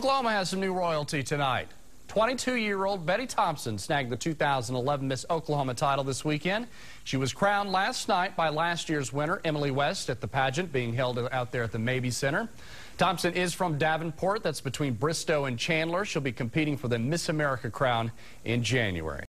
Oklahoma has some new royalty tonight. 22-year-old Betty Thompson snagged the 2011 Miss Oklahoma title this weekend. She was crowned last night by last year's winner, Emily West, at the pageant being held out there at the Mabee Center. Thompson is from Davenport. That's between Bristow and Chandler. She'll be competing for the Miss America crown in January.